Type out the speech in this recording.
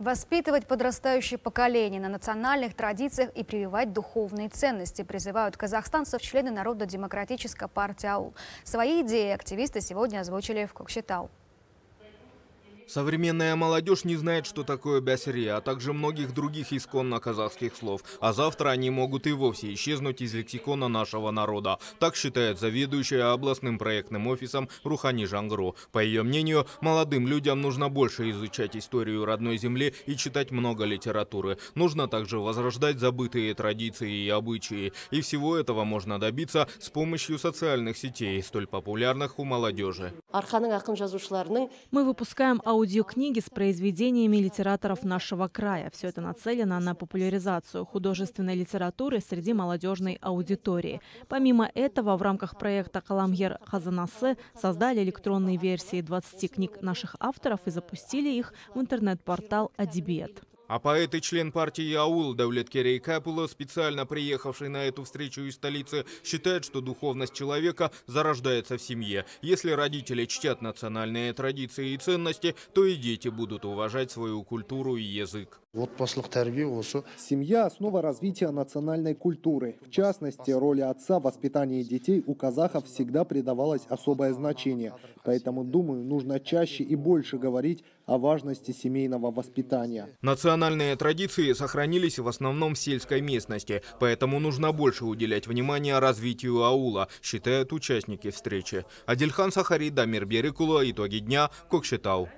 Воспитывать подрастающее поколение на национальных традициях и прививать духовные ценности призывают казахстанцев члены Народно-демократической партии АУЛ. Свои идеи активисты сегодня озвучили в Кокшетау. Современная молодежь не знает, что такое бясери, а также многих других исконно казахских слов. А завтра они могут и вовсе исчезнуть из лексикона нашего народа. Так считает заведующая областным проектным офисом Рухани Жангру. По ее мнению, молодым людям нужно больше изучать историю родной земли и читать много литературы. Нужно также возрождать забытые традиции и обычаи. И всего этого можно добиться с помощью социальных сетей, столь популярных у молодежи. Мы выпускаем аудиокниги с произведениями литераторов нашего края. Все это нацелено на популяризацию художественной литературы среди молодежной аудитории. Помимо этого, в рамках проекта «Каламьер Хазанасы» создали электронные версии 20 книг наших авторов и запустили их в интернет-портал «Адибиет». А поэт и член партии Аул Давлеткерей Капула, специально приехавший на эту встречу из столицы, считает, что духовность человека зарождается в семье. Если родители чтят национальные традиции и ценности, то и дети будут уважать свою культуру и язык. Семья – основа развития национальной культуры. В частности, роли отца в воспитании детей у казахов всегда придавалось особое значение. Поэтому, думаю, нужно чаще и больше говорить о важности семейного воспитания. Национальные традиции сохранились в основном в сельской местности, поэтому нужно больше уделять внимание развитию аула, считают участники встречи. Адильхан Сахари, Дамир Берекула. Итоги дня. Кокшетау.